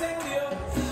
sing you.